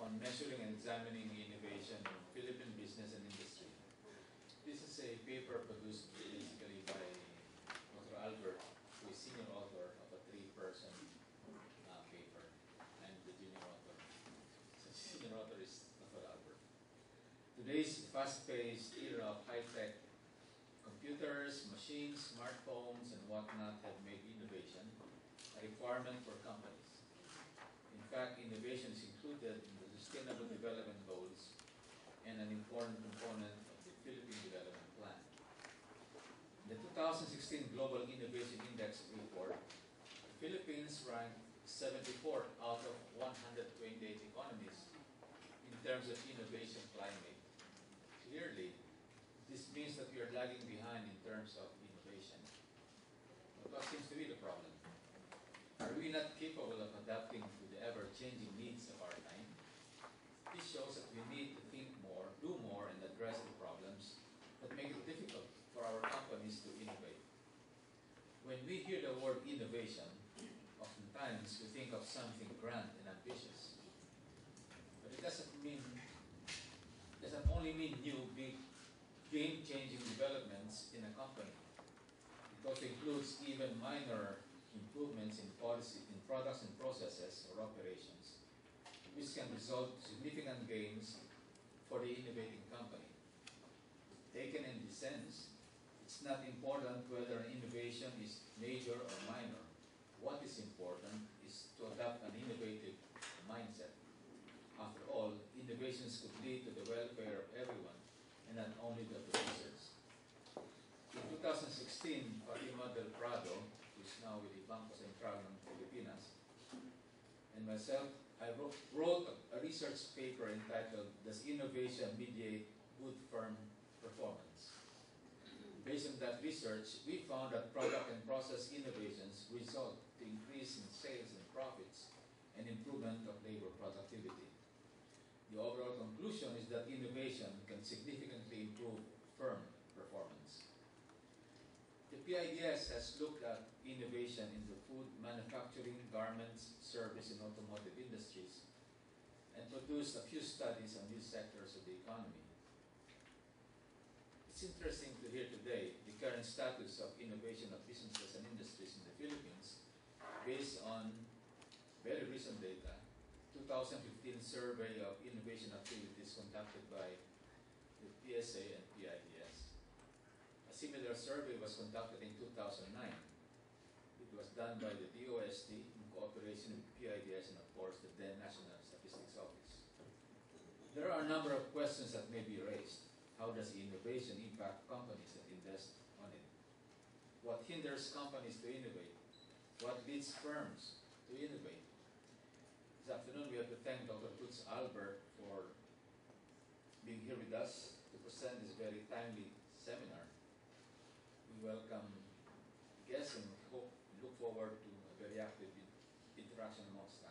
on measuring and examining innovation in Philippine business and industry. This is a paper produced basically by Dr. Albert, who is senior author of a three-person uh, paper, and the junior author. So senior author is Dr. Albert. Today's fast-paced era of high-tech computers, machines, smartphones, and whatnot have made innovation a requirement for companies. In fact, innovation is included in the Sustainable Development Goals and an important component of the Philippine Development Plan. In the 2016 Global Innovation Index report, the Philippines ranked 74th out of 128 economies in terms of innovation climate. Clearly, this means that we are lagging behind in terms of innovation. But what seems to be the problem? Are we not capable of adapting to the ever-changing needs of our time? This shows that we need to think more, do more, and address the problems that make it difficult for our companies to innovate. When we hear the word innovation, oftentimes we think of something grand and ambitious. But it doesn't mean, doesn't only mean new, big, game-changing developments in a company. It also includes even minor improvements in policy, in products and processes or operations, which can result in significant gains for the innovating company. Taken in this sense, not important whether an innovation is major or minor. What is important is to adopt an innovative mindset. After all, innovations could lead to the welfare of everyone and not only the producers. In 2016, Fatima Del Prado, who is now with the Bangko Sentral ng Pilipinas, and myself, I wrote, wrote a research paper entitled Does Innovation Mediate Good Firm? Based on that research, we found that product and process innovations result to increase in sales and profits and improvement of labor productivity. The overall conclusion is that innovation can significantly improve firm performance. The PIDS has looked at innovation in the food manufacturing, garments, service, and automotive industries and produced a few studies on these sectors of the economy. It's interesting to hear today the current status of innovation of businesses and industries in the Philippines based on very recent data 2015 survey of innovation activities conducted by the PSA and PIDS. A similar survey was conducted in 2009. It was done by the DOST in cooperation with PIDS and of course the then National Statistics Office. There are a number of questions that may be raised. How does innovation impact companies that invest on it? What hinders companies to innovate? What leads firms to innovate? This afternoon, we have to thank Dr. Toots Albert for being here with us to present this very timely seminar. We welcome guests and hope, look forward to a very active interaction amongst